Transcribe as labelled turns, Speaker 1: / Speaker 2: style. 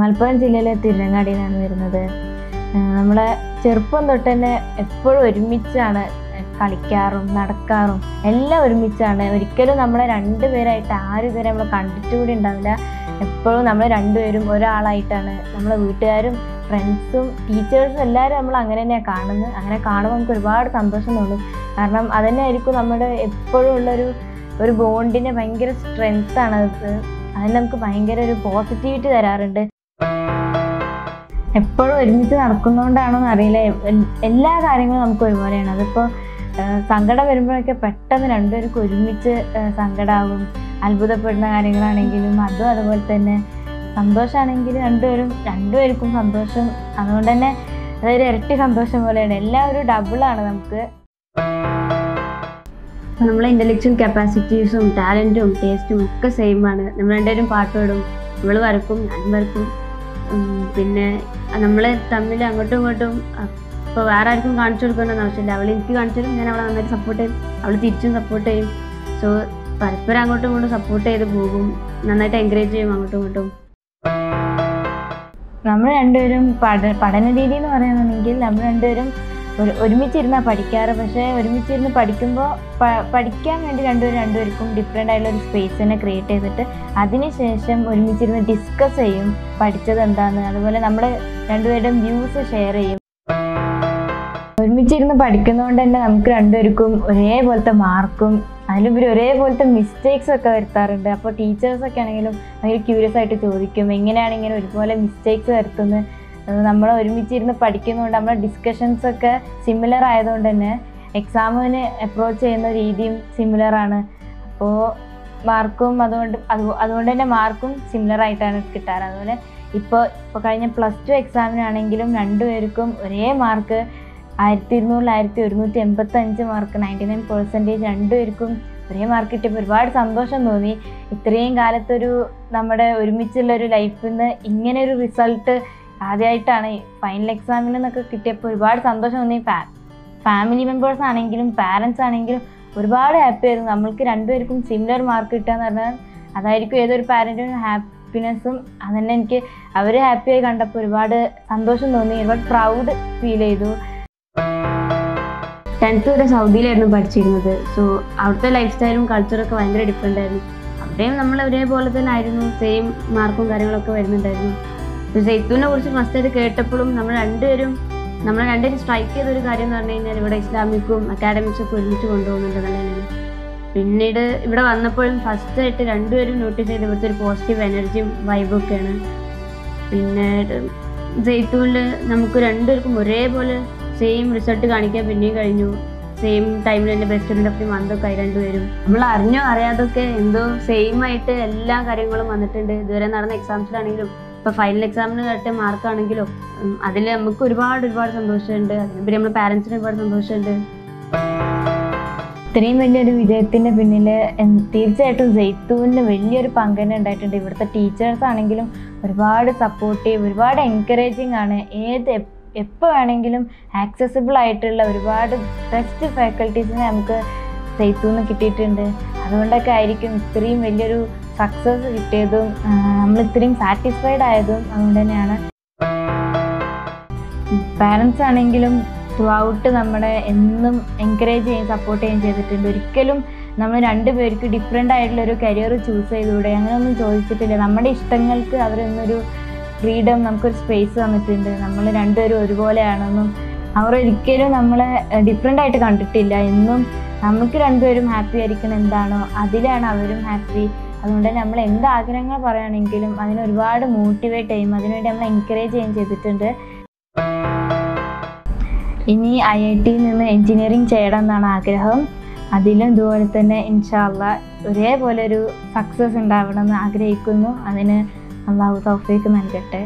Speaker 1: മലപ്പുറം ജില്ലയിലെ തിരുനങ്ങാടിയിലാണ് വരുന്നത്. നമ്മളെ ചെറുപ്പം തൊട്ട് തന്നെ എപ്പോഴും ഒരുമിച്ചാണ് കളിക്കാറും നടക്കാറും എല്ലാം ഒരുമിച്ചാണ്. ഒരിക്കലും നമ്മളെ രണ്ടുപേരായിട്ട് ആരും ഇതുവരെ നമ്മൾ കണ്ടിട്ട് കൂടി ഉണ്ടാവില്ല. എപ്പോഴും നമ്മൾ രണ്ടുപേരും ഒരാളായിട്ടാണ് നമ്മളെ വീട്ടുകാരും ഫ്രണ്ട്സും ടീച്ചേഴ്സും എല്ലാവരും നമ്മൾ അങ്ങനെ തന്നെയാണ് കാണുന്നത്. അങ്ങനെ കാണുമ്പോൾ നമുക്ക് ഒരുപാട് സന്തോഷം തോന്നും. കാരണം അതന്നെ ആയിരിക്കും നമ്മുടെ എപ്പോഴും ഉള്ളൊരു ഒരു ബോണ്ടിന്റെ ഭയങ്കര സ്ട്രെങ്ത് ആണ് അത്. അതിന് നമുക്ക് ഭയങ്കര ഒരു പോസിറ്റിവിറ്റി തരാറുണ്ട്. എപ്പോഴും ഒരുമിച്ച് നടക്കുന്നതുകൊണ്ടാണോന്ന് അറിയില്ല. എല്ലാ കാര്യങ്ങളും നമുക്ക് ഒരുപോലെയാണ്. അതിപ്പോൾ സങ്കടം വരുമ്പോഴൊക്കെ പെട്ടെന്ന് രണ്ടുപേർക്കും ഒരുമിച്ച് സങ്കടാവും അത്ഭുതപ്പെടുന്ന കാര്യങ്ങളാണെങ്കിലും അതും അതുപോലെ തന്നെ സന്തോഷമാണെങ്കിൽ രണ്ടുപേരും രണ്ടുപേർക്കും സന്തോഷം. അതുകൊണ്ട് തന്നെ അതൊരു ഇരട്ടി സന്തോഷം പോലെയാണ്. എല്ലാം ഒരു ഡബിളാണ് നമുക്ക്.
Speaker 2: നമ്മളെ ഇന്റലക്ച്വൽ കപ്പാസിറ്റീസും ടാലന്റും ടേസ്റ്റും ഒക്കെ സെയിം ആണ്. നമ്മൾ രണ്ടുപേരും പാട്ട് പാടും. നമ്മൾ വരക്കും ഞാൻ വരക്കും. പിന്നെ നമ്മൾ തമ്മിൽ അങ്ങോട്ടും ഇങ്ങോട്ടും ഇപ്പോൾ വേറെ ആർക്കും കാണിച്ചു കൊടുക്കേണ്ടെന്ന് ആവശ്യമില്ല. അവൾ എനിക്ക് കാണിച്ചു തരും ഞാൻ അവളെ നന്നായിട്ട് സപ്പോർട്ട് ചെയ്യും. അവൾ തിരിച്ചും സപ്പോർട്ട് ചെയ്യും. സോ പരസ്പരം അങ്ങോട്ടും ഇങ്ങോട്ടും സപ്പോർട്ട് ചെയ്ത് പോകും. നന്നായിട്ട് എൻകറേജ് ചെയ്യും അങ്ങോട്ടും ഇങ്ങോട്ടും.
Speaker 1: നമ്മൾ രണ്ടുപേരും പഠ പഠന രീതി എന്ന് പറയുന്നുണ്ടെങ്കിൽ നമ്മൾ രണ്ടുപേരും ഒരു ഒരുമിച്ചിരുന്നാ പഠിക്കാറ്. പക്ഷേ ഒരുമിച്ചിരുന്ന് പഠിക്കുമ്പോൾ പഠിക്കാൻ വേണ്ടി രണ്ടുപേരും രണ്ടുപേർക്കും ഡിഫറെന്റ് ആയിട്ടുള്ള ഒരു സ്പേസ് തന്നെ ക്രിയേറ്റ് ചെയ്തിട്ട് അതിനുശേഷം ഒരുമിച്ചിരുന്ന് ഡിസ്കസ് ചെയ്യും പഠിച്ചത് എന്താന്ന്. അതുപോലെ നമ്മൾ രണ്ടുപേരുടെയും വ്യൂസ് ഷെയർ ചെയ്യും. ഒരുമിച്ചിരുന്ന് പഠിക്കുന്നതുകൊണ്ട് തന്നെ നമുക്ക് രണ്ടുപേർക്കും ഒരേപോലത്തെ മാർക്കും അതിലുപരി ഒരേപോലത്തെ മിസ്റ്റേക്സ് ഒക്കെ വരുത്താറുണ്ട്. അപ്പോൾ ടീച്ചേഴ്സൊക്കെ ആണെങ്കിലും ഭയങ്കര ക്യൂരിയസ് ആയിട്ട് ചോദിക്കും എങ്ങനെയാണ് ഇങ്ങനെ ഒരുപോലെ മിസ്റ്റേക്സ് വരുത്തുന്നത് നമ്മൾ ഒരുമിച്ചിരുന്ന് പഠിക്കുന്നതുകൊണ്ട് നമ്മുടെ ഡിസ്കഷൻസ് ഒക്കെ സിമിലർ ആയതുകൊണ്ട് തന്നെ എക്സാമിന് അപ്രോച്ച് ചെയ്യുന്ന രീതിയും സിമിലർ ആണ്. അപ്പോൾ മാർക്കും അതുകൊണ്ട് അത് അതുകൊണ്ട് തന്നെ മാർക്കും സിമിലർ ആയിട്ടാണ് കിട്ടാറ്. അതുപോലെ ഇപ്പോൾ ഇപ്പോൾ കഴിഞ്ഞ പ്ലസ് ടു എക്സാമിനാണെങ്കിലും രണ്ടുപേർക്കും ഒരേ മാർക്ക് ആയിരത്തി ഇരുന്നൂറിൽ ആയിരത്തി ഒരുന്നൂറ്റി എൺപത്തി അഞ്ച് മാർക്ക് നയന്റി നയൻ പെർസെന്റേജ് രണ്ടുപേർക്കും ഒരേ മാർക്ക് കിട്ടിയപ്പോൾ ഒരുപാട് സന്തോഷം തോന്നി. ഇത്രയും കാലത്തൊരു നമ്മുടെ ഒരുമിച്ചുള്ള ഒരു ലൈഫിൽ നിന്ന് ഇങ്ങനെ ഒരു റിസൾട്ട് ആദ്യമായിട്ടാണ് ഫൈനൽ എക്സാമിൽ നിന്നൊക്കെ കിട്ടിയപ്പോൾ ഒരുപാട് സന്തോഷം തോന്നി. ഫാ ഫാമിലി മെമ്പേഴ്സ് ആണെങ്കിലും പാരൻസ് ആണെങ്കിലും ഒരുപാട് ഹാപ്പി ആയിരുന്നു. നമ്മൾക്ക് രണ്ടുപേർക്കും സിമിലർ മാർക്ക് കിട്ടുക എന്ന് പറഞ്ഞാൽ അതായിരിക്കും ഏതൊരു പാരന്റിനും ഹാപ്പിനെസ്സും അതന്നെ എനിക്ക് അവർ ഹാപ്പിയായി കണ്ടപ്പോൾ ഒരുപാട് സന്തോഷം തോന്നി. ഒരുപാട് പ്രൗഡ് ഫീൽ ചെയ്തു.
Speaker 2: ടെൻത്ത് വരെ സൗദിയിലായിരുന്നു പഠിച്ചിരുന്നത്. സോ അവിടുത്തെ ലൈഫ് സ്റ്റൈലും ഒക്കെ ഭയങ്കര ഡിഫറെന്റ് ആയിരുന്നു. അവിടെയും നമ്മൾ ഒരേപോലെ തന്നെ ആയിരുന്നു. സെയിം മാർക്കും കാര്യങ്ങളൊക്കെ വരുന്നുണ്ടായിരുന്നു. സെയ്ത്തുവിനെ കുറിച്ച് ഫസ്റ്റ് ആയിട്ട് കേട്ടപ്പോഴും നമ്മൾ രണ്ടുപേരും നമ്മൾ രണ്ടുപേരും സ്ട്രൈക്ക് ചെയ്ത ഒരു കാര്യം എന്ന് പറഞ്ഞു കഴിഞ്ഞാൽ ഇവിടെ ഇസ്ലാമിക്കും അക്കാഡമിക്സും ഒക്കെ ഒരുമിച്ച് കൊണ്ടുപോകുന്നുണ്ട് നല്ലതാണ് പിന്നീട് ഇവിടെ വന്നപ്പോഴും ഫസ്റ്റ് ആയിട്ട് രണ്ടുപേരും നോട്ടീസ് ചെയ്ത് ഇവിടുത്തെ ഒരു പോസിറ്റീവ് എനർജിയും വൈബും ഒക്കെയാണ്. പിന്നെ ജെയ്ത്തൂണിൽ നമുക്ക് രണ്ടുപേർക്കും ഒരേപോലെ സെയിം റിസൾട്ട് കാണിക്കാൻ പിന്നെയും കഴിഞ്ഞു. സെയിം ടൈമിൽ തന്നെ best friend of the month ഒക്കെ ആയി രണ്ടുപേരും. നമ്മൾ അറിഞ്ഞോ അറിയാതൊക്കെ എന്തോ സെയിം ആയിട്ട് എല്ലാ കാര്യങ്ങളും വന്നിട്ടുണ്ട്. ഇതുവരെ നടന്ന എക്സാംസിലാണെങ്കിലും ഇപ്പൊ ഫൈനൽ എക്സാമിന് മാർക്ക് മാർക്കാണെങ്കിലും അതിൽ നമുക്ക് ഒരുപാട് ഒരുപാട് സന്തോഷമുണ്ട്. അതിനുപരി നമ്മുടെ പാരൻസിന് ഒരുപാട് സന്തോഷമുണ്ട്.
Speaker 1: ഇത്രയും വലിയൊരു വിജയത്തിന്റെ പിന്നിൽ തീർച്ചയായിട്ടും ജെയ്ത്തൂവിന് വലിയൊരു പങ്ക് തന്നെ ഉണ്ടായിട്ടുണ്ട്. ഇവിടുത്തെ ടീച്ചേഴ്സ് ആണെങ്കിലും ഒരുപാട് സപ്പോർട്ടീവ് ഒരുപാട് എൻകറേജിങ് ആണ്. ഏത് എപ്പോൾ വേണമെങ്കിലും ആക്സസിബിൾ ആയിട്ടുള്ള ഒരുപാട് ബെസ്റ്റ് ഫാക്കൽറ്റീസിനെ നമുക്ക് ജെയ്ത്തൂന്ന് കിട്ടിയിട്ടുണ്ട്. അതുകൊണ്ടൊക്കെ ആയിരിക്കും ഇത്രയും വലിയൊരു സക്സസ് കിട്ടിയതും നമ്മൾ ഇത്രയും സാറ്റിസ്ഫൈഡ് ആയതും അതുകൊണ്ട് തന്നെയാണ്. പാരൻസ് ആണെങ്കിലും ത്രൂ ഔട്ട് നമ്മളെ എന്നും എൻകറേജ് ചെയ്യും സപ്പോർട്ട് ചെയ്യുകയും ചെയ്തിട്ടുണ്ട്. ഒരിക്കലും നമ്മൾ രണ്ടുപേർക്ക് ഡിഫറെന്റ് ആയിട്ടുള്ളൊരു കരിയർ ചൂസ് ചെയ്തുകൂടെ? അങ്ങനെയൊന്നും ചോദിച്ചിട്ടില്ല. നമ്മുടെ ഇഷ്ടങ്ങൾക്ക് അവരൊന്നൊരു ഫ്രീഡം നമുക്കൊരു സ്പേസ് തന്നിട്ടുണ്ട്. നമ്മൾ രണ്ടുപേരും ഒരുപോലെയാണെന്നും അവർ ഒരിക്കലും നമ്മളെ ഡിഫറെന്റ് ആയിട്ട് കണ്ടിട്ടില്ല. എന്നും നമുക്ക് രണ്ടുപേരും ഹാപ്പി ആയിരിക്കണം എന്താണോ അതിലാണ് അവരും ഹാപ്പി അതുകൊണ്ട് തന്നെ നമ്മൾ എന്ത് ആഗ്രഹങ്ങൾ പറയുകയാണെങ്കിലും അതിനെ ഒരുപാട് മോട്ടിവേറ്റ് ചെയ്യും. അതിനുവേണ്ടി നമ്മൾ എൻകറേജ് ചെയ്യുകയും ചെയ്തിട്ടുണ്ട്. ഇനി ഐ ഐ ടിയിൽ നിന്ന് എൻജിനീയറിങ് ചെയ്യണം എന്നാണ് ആഗ്രഹം. അതിലും ഇതുപോലെ തന്നെ ഇൻഷാല്ല ഒരേപോലെ ഒരു സക്സസ് ഉണ്ടാവണം എന്ന് ആഗ്രഹിക്കുന്നു. അതിന് അള്ളാഹു തൗഫീക്ക് നൽകട്ടെ.